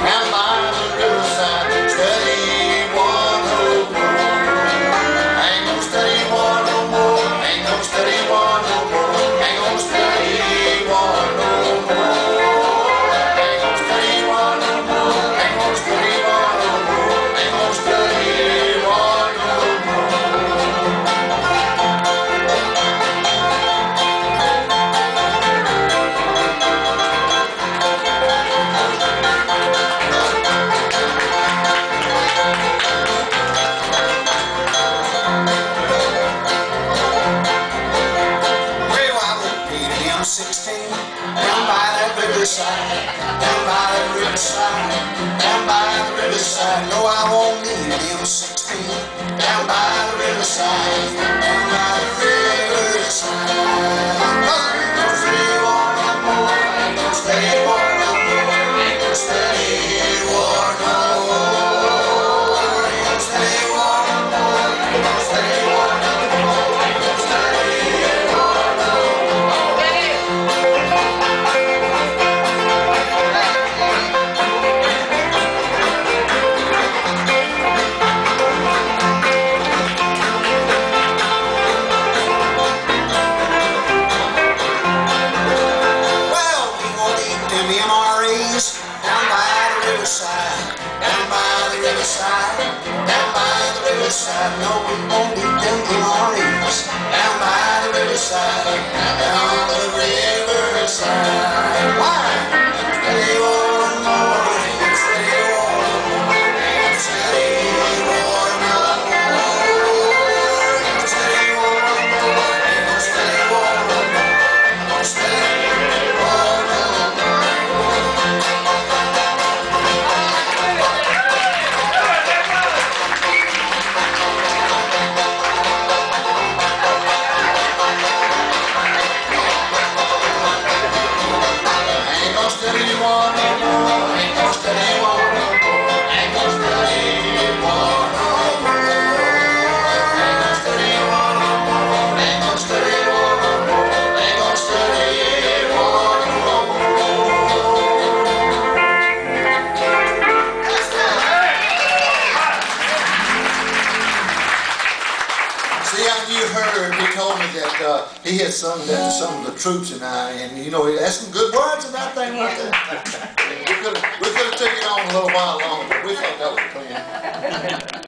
cheer. Riverside, down by that riverside, down by the riverside. No, I won't need the M16 down by the riverside, down them MREs down by the riverside, down by the riverside, down by the riverside. No, we won't eat them MREs down by the riverside, down See, you heard, he told me that uh, he had sung that to some of the troops and I, and you know, that's some good words in that thing right there. We could have, took it on a little while longer, but we thought that was clean.